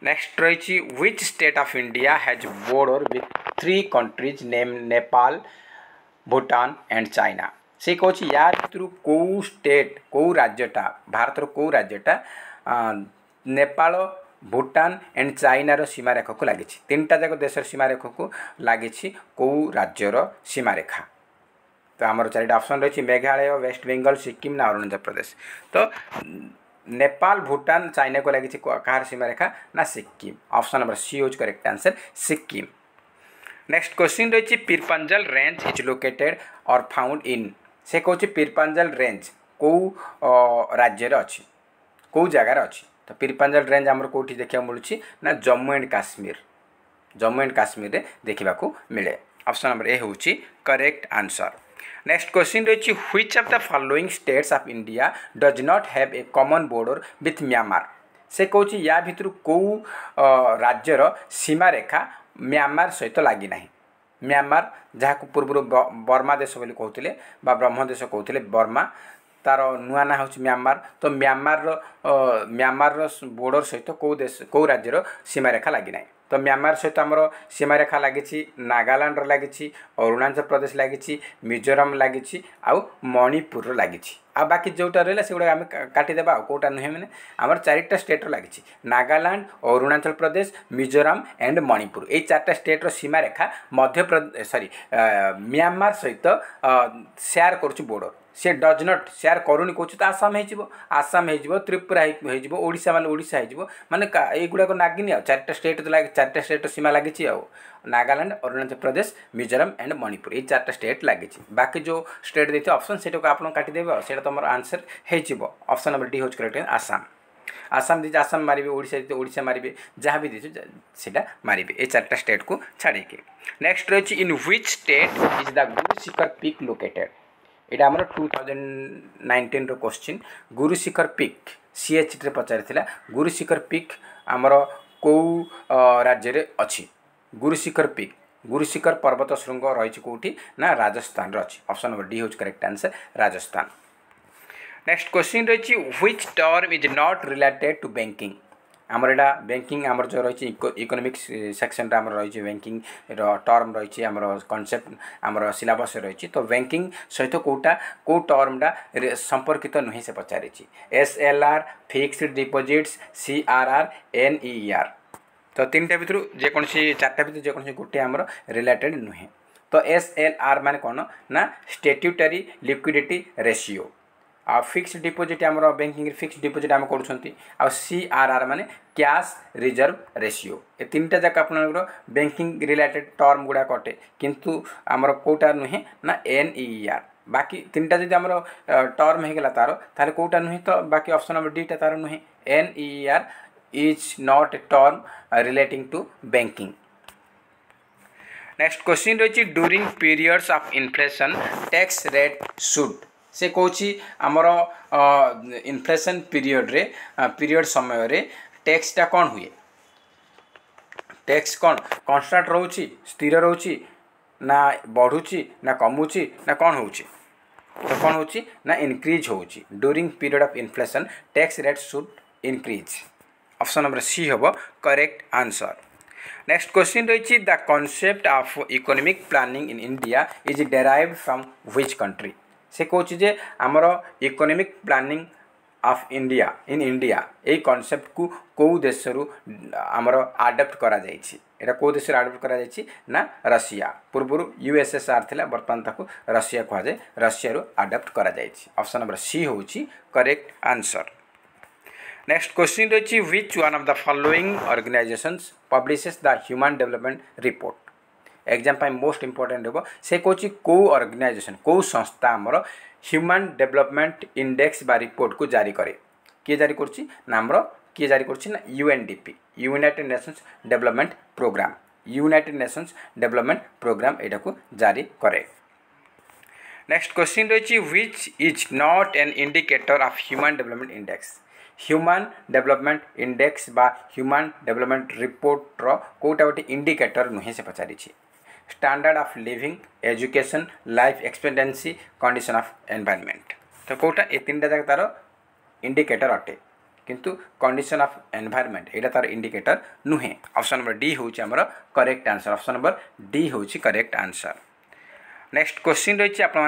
नेक्स्ट रही which state of India has border with three countries name Nepal Bhutan and China से कह कौ स्टेट कौ राज्यटा भारत कौ राज्यटा नेपाल भूटान एंड चाइनार सीमारेखा को लगी तीन टाक देशर सीमारेख को लगी कौ राज्यर सीमारेखा तो आम चार अपसन रही मेघालय वेस्ट बेंगल सिक्किम ना अरुणाचल प्रदेश तो नेपाल भूटान चाइना को लगी कहार सीमारेखा ना सिक्किम अप्सन नंबर सी हूँ correct answer Sikkim next question रही Pir Panjal range is located or found in से कौन पीरपाजल रेंज कौ राज्य अच्छी कौ जगार अच्छी ତ ପିରିପାଞ୍ଜାଲ ରେଞ୍ଜ ଆମର କେଉଁଠି ଦେଖିବାକୁ ମିଳୁଛି ନା ଜମ୍ମୁ ଆଣ୍ଡ କାଶ୍ମୀର ଜମ୍ମୁ ଆଣ୍ଡ କାଶ୍ମୀରରେ ଦେଖିବାକୁ ମିଳେ ଅପସନ୍ ନମ୍ବର ଏ ହେଉଛି କରେକ୍ଟ ଆନ୍ସର ନେକ୍ସଟ କ୍ୱେଶ୍ଚିନ୍ ରହିଛି which of the following states of India does not have a common border with Myanmar ସେ କହୁଛି ୟା ଭିତରୁ କେଉଁ ରାଜ୍ୟର ସୀମାରେଖା ମ୍ୟାମାର ସହିତ ଲାଗି ନାହିଁ ମ୍ୟାମାର ଯାହାକୁ ପୂର୍ବରୁ ବର୍ମା ଦେଶ ବୋଲି କହୁଥିଲେ ବା ବ୍ରହ୍ମ ଦେଶ କହୁଥିଲେ ବର୍ମା ତାର ନୂଆ ନାଁ ହେଉଛି ମ୍ୟାମାର୍ ତ ମ୍ୟାମାର୍ର ମ୍ୟାମାର୍ର ବୋର୍ଡ଼ର ସହିତ କେଉଁ ଦେଶ କେଉଁ ରାଜ୍ୟର ସୀମାରେଖା ଲାଗିନାହିଁ ତ ମ୍ୟାମାର୍ ସହିତ ଆମର ସୀମାରେଖା ଲାଗିଛି ନାଗାଲାଣ୍ଡର ଲାଗିଛି ଅରୁଣାଚଳ ପ୍ରଦେଶ ଲାଗିଛି ମିଜୋରାମ ଲାଗିଛି ଆଉ ମଣିପୁରର ଲାଗିଛି ଆଉ ବାକି ଯେଉଁଟା ରହିଲା ସେଗୁଡ଼ାକ ଆମେ କାଟିଦେବା ଆଉ କେଉଁଟା ନୁହେଁ ମାନେ ଆମର ଚାରିଟା ଷ୍ଟେଟ୍ର ଲାଗିଛି ନାଗାଲାଣ୍ଡ ଅରୁଣାଚଳ ପ୍ରଦେଶ ମିଜୋରାମ ଆଣ୍ଡ ମଣିପୁର ଏଇ ଚାରିଟା ଷ୍ଟେଟ୍ର ସୀମାରେଖା ମଧ୍ୟପ୍ରଦେଶ ସରି ମ୍ୟାମାର୍ ସହିତ ସେୟାର କରୁଛି ବୋର୍ଡ଼ର ସେ ଡଜ୍ ନଟ୍ ସେୟାର କରୁନି କହୁଛି ତ ଆସାମ ହେଇଯିବ ଆସାମ ହେଇଯିବ ତ୍ରିପୁରା ହେଇଯିବ ଓଡ଼ିଶା ମାନେ ଓଡ଼ିଶା ହେଇଯିବ ମାନେ ଏଗୁଡ଼ାକ ନାଗିନି ଆଉ ଚାରିଟା ଷ୍ଟେଟ୍ ଚାରିଟା ଷ୍ଟେଟ୍ର ସୀମା ଲାଗିଛି ଆଉ ନାଗାଲାଣ୍ଡ ଅରୁଣାଚଳ ପ୍ରଦେଶ ମିଜୋରାମ ଆଣ୍ଡ ମଣିପୁର ଏଇ ଚାରିଟା ଷ୍ଟେଟ୍ ଲାଗିଛି ବାକି ଯେଉଁ ଷ୍ଟେଟ୍ ଦେଇଥିବ ଅପସନ୍ ସେଇଟାକୁ ଆପଣ କାଟିଦେବେ ଆଉ ସେଇଟା ତୁମର ଆନ୍ସର୍ ହେଇଯିବ ଅପସନ୍ ନମ୍ବର ଡି ହେଉଛି କରେକ୍ଟ ଆସାମ ଆସାମ ଦେଇଛି ଆସାମ ମାରିବେ ଓଡ଼ିଶା ଦେଇଛି ଓଡ଼ିଶା ମାରିବେ ଯାହା ବି ଦେଇଛି ସେଇଟା ମାରିବେ ଏ ଚାରିଟା ଷ୍ଟେଟ୍କୁ ଛାଡ଼ିକି ନେକ୍ସଟ ରହିଛି in which state is the Guru Shikhar peak located এটা আমার two thousand নাইন্টিন্র question Gurushikhar peak সিএচରେ ପଚାରିଥିଲା ଗୁରୁଶିଖର ପିକ୍ ଆମର କେଉଁ ରାଜ୍ୟରେ ଅଛି ଗୁରୁଶିଖର ପିକ୍ ଗୁରୁଶିଖର ପର୍ବତ ଶୃଙ୍ଗ ରହିଛି କେଉଁଠି ନା ରାଜସ୍ଥାନରେ ଅଛି ଅପସନ୍ ନମ୍ବର ଡି ହେଉଛି correct answer Rajasthan next question ରହିଛି which term is not related to banking ଆମର ଏଇଟା ବ୍ୟାଙ୍କିଂ ଆମର ଯେଉଁ ରହିଛି ଇକୋନୋମିକ୍ସ ସେକ୍ସନଟା ଆମର ରହିଛି ବ୍ୟାଙ୍କିଂର ଟର୍ମ ରହିଛି ଆମର କନସେପ୍ଟ ଆମର ସିଲାବସ୍ ରହିଛି ତ ବ୍ୟାଙ୍କିଂ ସହିତ କେଉଁଟା କେଉଁ ଟର୍ମଟା ସମ୍ପର୍କିତ ନୁହେଁ ସେ ପଚାରିଛି S L R fixed deposits C R R N E R ତ ତିନିଟା ଭିତରୁ ଯେକୌଣସି ଚାରିଟା ଭିତରୁ ଯେକୌଣସି ଗୋଟିଏ ଆମର ରିଲେଟେଡ଼ ନୁହେଁ ତ ଏସ୍ ଏଲ୍ ଆର୍ ମାନେ କ'ଣ ନା ଷ୍ଟେଟ୍ୟୁଟାରୀ ଲିକ୍ୱିଡିଟି ରେସିଓ ଆଉ ଫିକ୍ସଡ଼ ଡିପୋଜିଟ୍ ଆମର ବ୍ୟାଙ୍କିଂରେ ଫିକ୍ସଡ଼ ଡିପୋଜିଟ୍ ଆମେ କରୁଛନ୍ତି ଆଉ ସି ଆର୍ ଆର୍ ମାନେ କ୍ୟାସ୍ ରିଜର୍ଭ ରେସିଓ ଏ ତିନିଟା ଯାକ ଆପଣଙ୍କର ବ୍ୟାଙ୍କିଂ ରିଲେଟେଡ଼ ଟର୍ମ ଗୁଡ଼ାକ ଅଟେ କିନ୍ତୁ ଆମର କେଉଁଟା ନୁହେଁ ନା ଏନ୍ ଇ ଆର୍ ବାକି ତିନିଟା ଯଦି ଆମର ଟର୍ମ ହେଇଗଲା ତା'ର ତାହେଲେ କେଉଁଟା ନୁହେଁ ତ ବାକି ଅପସନ୍ ନମ୍ବର ଡିଟା ତା'ର ନୁହେଁ N E R is not a term relating to banking next question रही during periods of inflation tax rate should से कौच आमर इनफ्लेसन पीरियड रे पीरियड समय रे टैक्सटा कौन हुए टैक्स कौन कन्स्टाट रोच स्थिर रोच ना बढ़ुची ना कमुची ना कौन हो तो कौन हो ना हो during period of inflation tax rate should increase option number C हम करेक्ट आंसर नेक्स्ट क्वेश्चन रही the concept of economic planning in India is derive from which country সে কৌছি যে আমার economic planning of India in India এই কনসেপ্টকু কেউ দেশর আমার আডপ্ট করা যাইছি এটা কেউ দেশের আডপ্ট করা যাইছি না রাশিয়া পূর্বর ইউএসএসআর লা বর্তমান তাকে রশিয়া কুহযায় রাশিয়ার আডপ্ট করা যাইছি অপশন নম্বর সি হচ্ছে করেক্ট আনসর নেক্সট কোশ্চিন রয়েছে which one of the following organisation publishes the human development report exam ପାଇଁ ମୋଷ୍ଟ ଇମ୍ପୋର୍ଟାଣ୍ଟ ହେବ ସେ କହୁଛି କେଉଁ ଅର୍ଗାନାଇଜେସନ୍ କେଉଁ ସଂସ୍ଥା ଆମର ହ୍ୟୁମାନ୍ ଡେଭଲପମେଣ୍ଟ ଇଣ୍ଡେକ୍ସ ବା ରିପୋର୍ଟକୁ ଜାରି କରେ କିଏ ଜାରି କରୁଛି ନା ଆମର କିଏ ଜାରି କରୁଛି ନା UNDP United Nations Development Programme United Nations Development Programme ଏଇଟାକୁ ଜାରି କରେ ନେକ୍ସଟ କ୍ୱେଶ୍ଚିନ୍ ରହିଛି which is not an indicator of human development index human development index ବା ହ୍ୟୁମାନ୍ ଡେଭଲପମେଣ୍ଟ ରିପୋର୍ଟର କେଉଁଟା ଗୋଟେ ଇଣ୍ଡିକେଟର ନୁହେଁ ସେ ପଚାରିଛି standard of living education life expectancy condition of environment তো কোটা এই তিনটা যাক তার ইন্ডিকেটর অটে কিন্তু কন্ডিশন অফ এনভায়রনমেন্ট এটা তার ইন্ডিকেটর নুহে অপশন নম্বর ডি হচ্ছে আমার correct answer option number D হচ্ছে করেক্ট আনসর নেক্সট কোশ্চিন রয়েছে আপনার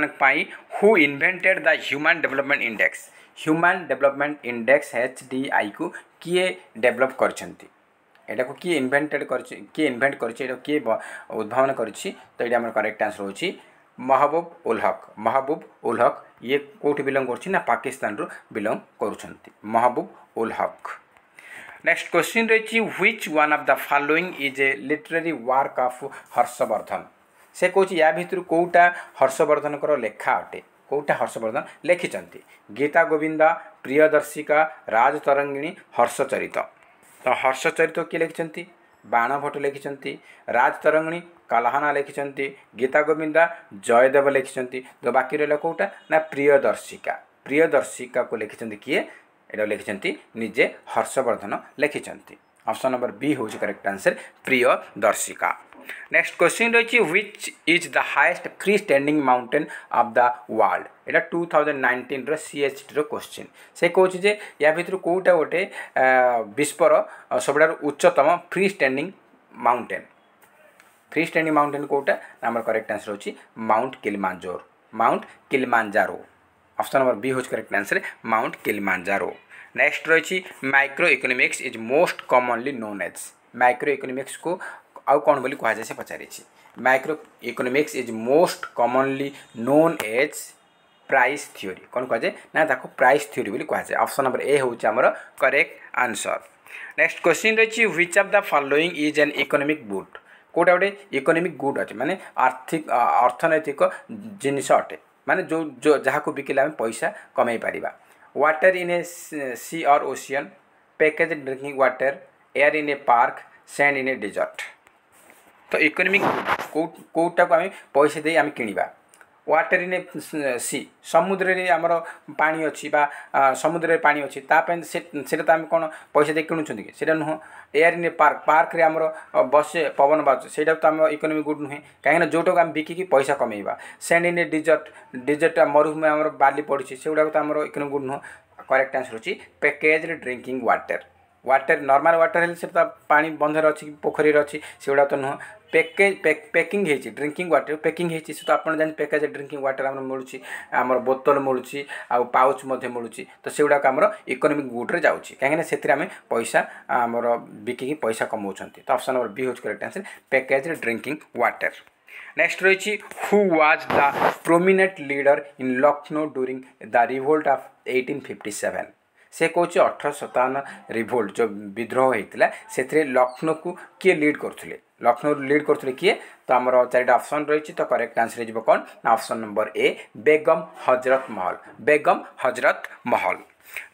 who invented the human development index human development index H D ଆଇକୁ କିଏ ଡେଭଲପ୍ କରିଛନ୍ତି এটাকে কি ইনভেন্টেড করছে কি ইনভেন্ট করছে এটা কি উদ্ভাবন করছি তো এটা আমার করেক্ট আনসর হচ্ছে মাহবুব উল হক মাহবুব উল হক ইয়ে কোটি বিলং করছি না পাকিস্তানরু বিলং করছেন মাহবুব উল হক নেক্সট কোশ্চিন রয়েছে which one of the following is a literary work of Harshavardhana সে কৌছি ইয়া ভিতর কোটা হর্ষবর্ধনকর লেখা অটে কোটা হর্ষবর্ধন লেখিছেন গীতা গোবিন্দা প্রিয়দর্শিকা রাজতরঙ্গিণী হর্ষচরিত तो हर्ष चरित कि लेखिन्छ बाणभट्ट लेखिचिन्छ राजतरङिणी कलाहना लेखिन्छ गीता गोविन्दा जयदेव तो बाकी र ना प्रियदर्शिका प्रियदर्शिका को लेखिन्छ कि एउटा लेखिन्छ निजे हर्षवर्धन लेखिचन अप्सन नंबर बी हौ correct answer Priyadarshika next question রয়েছে which is the highest free standing mountain of the world এটা টু থাউজেন্ড নাইন্টিନ୍ର ସିଏଚ୍ଟିର କୋଶ୍ଚିନ୍ ସେ କହୁଛି ଯେ ୟା ଭିତରୁ କେଉଁଟା ଗୋଟେ ବିଶ୍ୱର ସବୁଠାରୁ ଉଚ୍ଚତମ free standing mountain free standing mountain କେଉଁଟା ଆମର କରେକ୍ଟ ଆନ୍ସର୍ ହେଉଛି Mount Kilimanjaro Mount Kilimanjaro option number B হচ্ছে correct answer Mount Kilimanjaro next রয়েছে micro economics is most commonly known as micro economics কু ଆଉ କ'ଣ ବୋଲି କୁହାଯାଏ ସେ ପଚାରିଛି micro economics is most commonly known as price theory କ'ଣ କୁହାଯାଏ ନା ତାକୁ ପ୍ରାଇସ୍ ଥିଓରି ବୋଲି କୁହାଯାଏ ଅପସନ୍ ନମ୍ବର ଏ ହେଉଛି ଆମର କରେକ୍ଟ ଆନ୍ସର୍ ନେକ୍ସଟ କ୍ୱେଶ୍ଚିନ୍ ରହିଛି which of the following is an economic good କେଉଁଟା ଗୋଟେ ଇକୋନୋମିକ୍ ଗୁଡ୍ ଅଛି ମାନେ ଆର୍ଥିକ ଅର୍ଥନୈତିକ ଜିନିଷ ଅଟେ ମାନେ ଯେଉଁ ଯାହାକୁ ବିକିଲେ ଆମେ ପଇସା କମାଇ ପାରିବା water in a sea or ocean package drinking water air in a park sand in a desert ତ ଇକୋନୋମିକ୍ କେଉଁ କେଉଁଟାକୁ ଆମେ ପଇସା ଦେଇ ଆମେ କିଣିବା ୱାଟର ଇନ୍ ସି ସମୁଦ୍ରରେ ଆମର ପାଣି ଅଛି ବା ସମୁଦ୍ରରେ ପାଣି ଅଛି ତା ପାଇଁ ସେଟା ତ ଆମେ କ'ଣ ପଇସା ଦେଇ କିଣୁଛନ୍ତି କି ସେଇଟା ନୁହଁ ଏୟାର ଇନ୍ ପାର୍କ ପାର୍କରେ ଆମର ବସେ ପବନ ବାଜୁଛି ସେଇଟା ତ ଆମ ଇକୋନୋମିକ୍ ଗୁଡ୍ ନୁହେଁ କାହିଁକିନା ଯେଉଁଟାକୁ ଆମେ ବିକିକି ପଇସା କମେଇବା ସେଣ୍ଡ ଇନ୍ ଡିଜର୍ଟ ଡିଜର୍ଟ ମରୁଭୂମି ଆମର ବାଲି ପଡ଼ିଛି ସେଗୁଡ଼ାକ ତ ଆମର ଇକୋନୋମିକ୍ ଗୁଡ୍ ନୁହଁ କରେକ୍ଟ ଆନ୍ସର୍ ହେଉଛି ପ୍ୟାକେଜ୍ରେ drinking water water normal water ହେଲେ ସେ ତ ପାଣି ବନ୍ଧରେ ଅଛି ପୋଖରୀରେ ଅଛି ସେଗୁଡ଼ା ତ ନୁହଁ প্যাকেজ প্যাকিং হয়েছে ড্রিঙ্কিং ওয়াটার প্যাকিং হয়েছে সে তো আপনার জানি প্যাকেজ ড্রিঙ্কিং ওয়াটার আমার মিলুছি আমার বোতল মিলুছি আউ পাউচ মধ্যে মিলুছি তো সেগুড়াক আমার ইকোনোমিক গুড্রে যাচ্ছে কাহিঁকিনা সেতিরে আমি পয়সা আমার বিকিকি পয়সা কমাউছন্তি তো অপশন নম্বর বি হচ্ছে correct answer package drinking water next রয়েছে who was the prominent leader in Lucknow during the revolt of eighteen fifty seven সে কৌছে অঠরশ সতাবন রিভোল্ট যে বিদ্রোহ হয়েছিল সেতিরে লখনৌকু কিয়ে লিড করুলে ଲକ୍ଷ୍ନୌରୁ ଲିଡ୍ କରୁଥିଲେ କିଏ ତ ଆମର ଚାରିଟା ଅପସନ୍ ରହିଛି ତ କରେକ୍ଟ ଆନ୍ସର ହେଇଯିବ କ'ଣ ନା option number A Begum Hazrat Mahal Begum Hazrat Mahal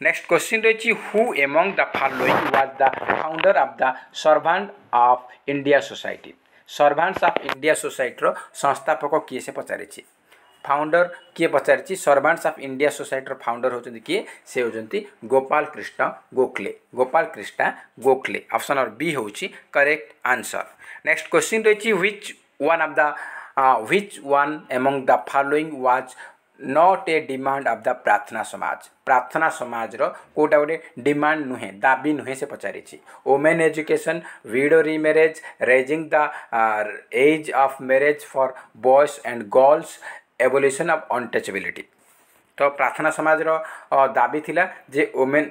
next question ରହିଛି who among the following was the founder of the servant of India society servants of India ସୋସାଇଟିର ସଂସ୍ଥାପକ କିଏ ସେ ପଚାରିଛି फाउंडर किए पचार सर्भांट्स अफ इंडिया सोसाइटर फाउंडर होती किए से होती Gopal Krishna Gokhale Gopal Krishna Gokhale option number B हूँ करेक्ट आंसर नेक्स्ट क्वेश्चन रही which one of the one among the following was not a demand of the Prarthana Samaj प्रार्थना समाज रोटा गोटे डिमांड नुहे दाबी नुहे से पचारि women education widow remarriage raising the age of marriage for boys and girls evolution of untouchability ତ ପ୍ରାର୍ଥନା ସମାଜର ଦାବି ଥିଲା ଯେ ଓମେନ୍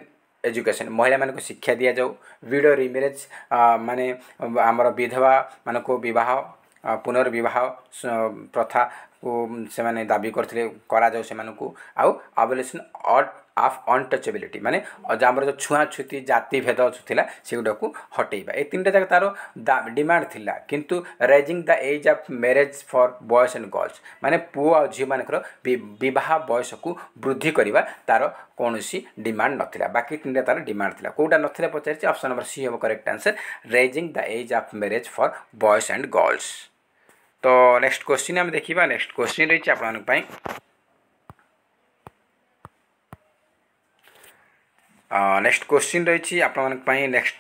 ଏଜୁକେସନ୍ ମହିଳାମାନଙ୍କୁ ଶିକ୍ଷା ଦିଆଯାଉ ଭିଡ଼ ରିମ୍ୟାରେଜ୍ ମାନେ ଆମର ବିଧବାମାନଙ୍କୁ ବିବାହ ପୁନର୍ବିବାହ ପ୍ରଥାକୁ ସେମାନେ ଦାବି କରିଥିଲେ କରାଯାଉ ସେମାନଙ୍କୁ ଆଉ ଆବଲେସନ୍ ଅଟ୍ ଅଫ୍ ଅନ୍ଟଚେବିଲିଟି ମାନେ ଆମର ଯେଉଁ ଛୁଆଁଛୁତି ଜାତିଭେଦ ଥିଲା ସେଗୁଡ଼ାକୁ ହଟେଇବା ଏ ତିନିଟା ଯାକ ତା'ର ଡିମାଣ୍ଡ ଥିଲା କିନ୍ତୁ raising the age of marriage for boys and girls ମାନେ ପୁଅ ଆଉ ଝିଅମାନଙ୍କର ବିବାହ ବୟସକୁ ବୃଦ୍ଧି କରିବା ତା'ର କୌଣସି ଡିମାଣ୍ଡ ନଥିଲା ବାକି ତିନିଟା ତା'ର ଡିମାଣ୍ଡ ଥିଲା କେଉଁଟା ନଥିଲା ପଚାରିଛି ଅପସନ୍ ନମ୍ବର ସି ହେବ correct answer raising the age of marriage for boys and girls ତ ନେକ୍ସଟ କ୍ୱେଶ୍ଚିନ୍ ଆମେ ଦେଖିବା ନେକ୍ସଟ କ୍ୱେଶ୍ଚିନ୍ ରହିଛି ଆପଣମାନଙ୍କ ପାଇଁ ନେକ୍ସଟ କ୍ୱେଶ୍ଚିନ୍ ରହିଛି ଆପଣମାନଙ୍କ ପାଇଁ next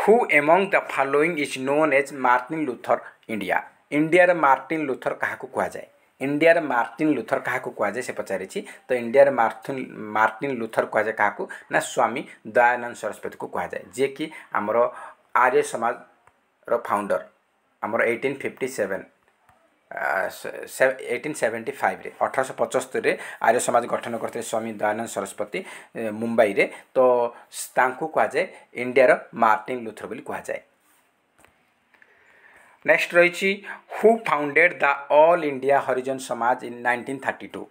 who among the following is known as Martin Luther India ଇଣ୍ଡିଆର ମାର୍ଟିନ୍ ଲୁଥର କାହାକୁ କୁହାଯାଏ ଇଣ୍ଡିଆର ମାର୍ଟିନ୍ ଲୁଥର କାହାକୁ କୁହାଯାଏ ସେ ପଚାରିଛି ତ ଇଣ୍ଡିଆର ମାର୍ଟିନ୍ ମାର୍ଟିନ୍ ଲୁଥର କୁହାଯାଏ କାହାକୁ ନା ସ୍ୱାମୀ ଦୟାନନ୍ଦ ସରସ୍ୱତୀକୁ କୁହାଯାଏ ଯିଏକି ଆମର ଆର୍ଯ୍ୟ ସମାଜର ଫାଉଣ୍ଡର ଆମର eighteen fifty seven eighteen seventy ଫାଇଭ୍ରେ ଅଠରଶହ ପଚସ୍ତରୀରେ ଆର୍ଯ୍ୟ ସମାଜ ଗଠନ କରିଥିଲେ ସ୍ୱାମୀ ଦୟାନନ୍ଦ ସରସ୍ୱତୀ ମୁମ୍ବାଇରେ ତ ତାଙ୍କୁ କୁହାଯାଏ ଇଣ୍ଡିଆର ମାର୍ଟିନ୍ ଲୁଥର ବୋଲି କୁହାଯାଏ ନେକ୍ସଟ ରହିଛି ହୁ ଫାଉଣ୍ଡେଡ଼ ଦ ଅଲ୍ ଇଣ୍ଡିଆ ହରିଜନ ସମାଜ ଇନ୍ ନାଇଣ୍ଟିନ୍ ଥାର୍ଟି ଟୁ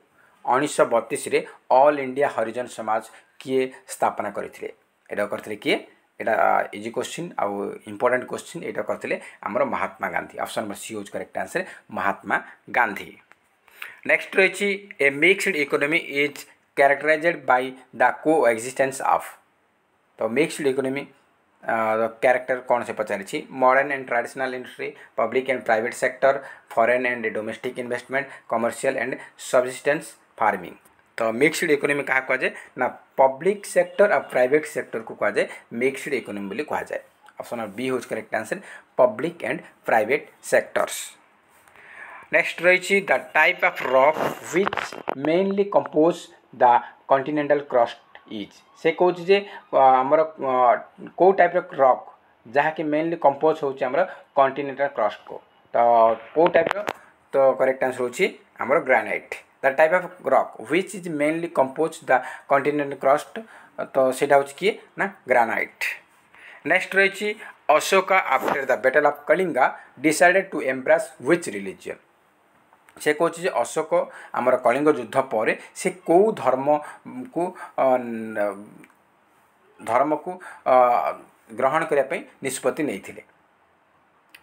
ଉଣେଇଶହ ବତିଶରେ ଅଲ୍ ଇଣ୍ଡିଆ ହରିଜନ ସମାଜ କିଏ ସ୍ଥାପନା କରିଥିଲେ ଏଇଟା କରିଥିଲେ କିଏ ଏଇଟା ଇଜି କୋଶ୍ଚିନ୍ ଆଉ ଇମ୍ପୋର୍ଟାଣ୍ଟ କୋଶ୍ଚିନ୍ ଏଇଟା କରିଥିଲେ ଆମର Mahatma Gandhi option number C ହେଉଛି correct answer Mahatma Gandhi next ରହିଛି a mixed economy is କ୍ୟାରେକ୍ଟରାଇଜେଡ଼ by the co existence of ତ ମିକ୍ସଡ ଇକୋନୋମି କ୍ୟାରେକ୍ଟର କ'ଣ ସେ ପଚାରିଛି modern and traditional industry public and private sector foreign and domestic investment commercial and subsistence farming ତ mixed economy କାହା କୁହାଯାଏ ନା public sector ଆଉ private ସେକ୍ଟରକୁ କୁହାଯାଏ ମିକ୍ସଡ଼ ଇକୋନୋମି ବୋଲି କୁହାଯାଏ ଅପସନ୍ ବି ହେଉଛି correct answer public and private sectors next ରହିଛି the type of rock which mainly compose the continental crust is ସେ କହୁଛି ଯେ ଆମର କେଉଁ ଟାଇପ୍ର ରକ୍ ଯାହାକି ମେନଲି କମ୍ପୋଜ ହେଉଛି ଆମର କଣ୍ଟିନେଣ୍ଟାଲ କ୍ରଷ୍ଟକୁ ତ କେଉଁ ଟାଇପ୍ର ତ କରେକ୍ଟ ଆନ୍ସର ହେଉଛି ଆମର granite the type of rock which is mainly compose the continent crust তো সেটা হচ্ছে কি না গ্রানাইট নেক্সট রয়েছে Ashoka after the battle of Kalinga decided to embrace which religion সে কହୁଛି যে অশোক আমার কলিঙ্গ যুদ্ধ পরে সে কেউ ধর্মকু ধর্মকু গ্রহণ করা নিষ্পতি নিয়ে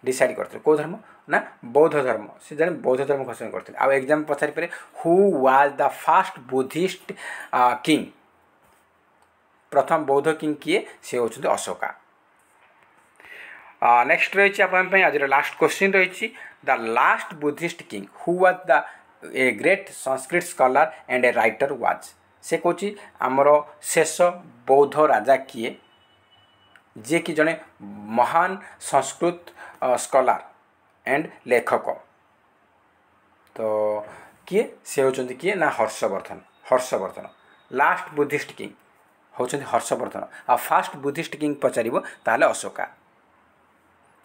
ডিসাইড করতে কেউ ধর্ম ନା ବୌଦ୍ଧ ଧର୍ମ ସେ ଜଣେ ବୌଦ୍ଧ ଧର୍ମ ଘୋଷଣା କରିଥିଲେ ଆଉ ଏକ୍ଜାମ୍ ପଚାରି ପାରେ who was the first Buddhist king ପ୍ରଥମ ବୌଦ୍ଧ କିଙ୍ଗ କିଏ ସେ ହେଉଛନ୍ତି ଅଶୋକା ନେକ୍ସଟ ରହିଛି ଆପଣଙ୍କ ପାଇଁ ଆଜିର ଲାଷ୍ଟ କ୍ୱେଶ୍ଚିନ୍ ରହିଛି the last Buddhist king who was the a great Sanskrit scholar and a writer was ସେ କହୁଛି ଆମର ଶେଷ ବୌଦ୍ଧ ରାଜା କିଏ ଯିଏକି ଜଣେ ମହାନ ସଂସ୍କୃତ ସ୍କଲାର एन्ड लेखक ना नर्षवर्धन हर्षवर्धन लास्ट बुद्धिस्ट किंग हौ हर्षवर्धन आ फास्ट बुद्धिस्ट किंग पचार ताले अशोका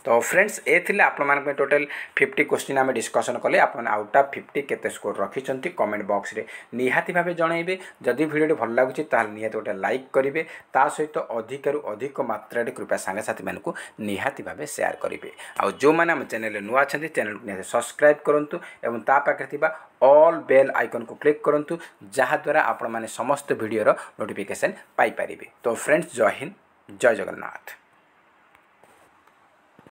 তো ଫ୍ରେଣ୍ଡସ୍ ଏ ଥିଲା ଆପଣମାନଙ୍କ ପାଇଁ ଟୋଟାଲ୍ ଫିଫ୍ଟି କ୍ୱେଶ୍ଚିନ୍ ଆମେ ଡିସ୍କସନ୍ କଲେ ଆପଣ ଆଉଟ୍ ଅଫ୍ ଫିଫ୍ଟି କେତେ ସ୍କୋର୍ ରଖିଛନ୍ତି କମେଣ୍ଟ ବକ୍ସରେ ନିହାତି ଭାବେ ଜଣାଇବେ ଯଦି ଭିଡ଼ିଓଟି ଭଲ ଲାଗୁଛି ତାହେଲେ ନିହାତି ଗୋଟେ ଲାଇକ୍ କରିବେ ତା ସହିତ ଅଧିକରୁ ଅଧିକ ମାତ୍ରାରେ କୃପା ସାଙ୍ଗସାଥିମାନଙ୍କୁ ନିହାତି ଭାବେ ସେୟାର କରିବେ ଆଉ ଯେଉଁମାନେ ଆମ ଚ୍ୟାନେଲରେ ନୂଆ ଅଛନ୍ତି ଚ୍ୟାନେଲକୁ ନିହାତି ସବସ୍କ୍ରାଇବ୍ କରନ୍ତୁ ଏବଂ ତା ପାଖରେ ଥିବା ଅଲ୍ ବେଲ୍ ଆଇକନ୍କୁ କ୍ଲିକ୍ କରନ୍ତୁ ଯାହାଦ୍ୱାରା ଆପଣମାନେ ସମସ୍ତ ଭିଡ଼ିଓର ନୋଟିଫିକେସନ୍ ପାଇପାରିବେ ତ ଫ୍ରେଣ୍ଡସ୍ ଜୟ ହିନ୍ଦ ଜୟ ଜଗନ୍ନାଥ